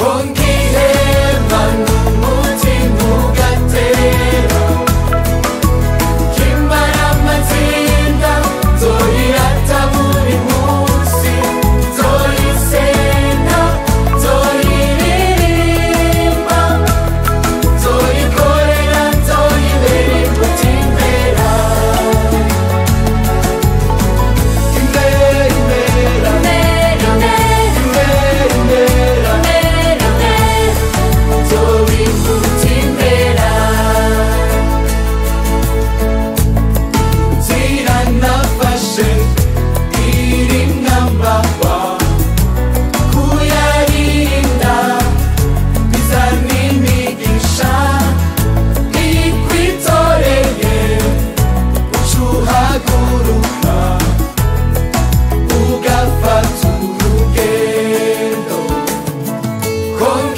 con Con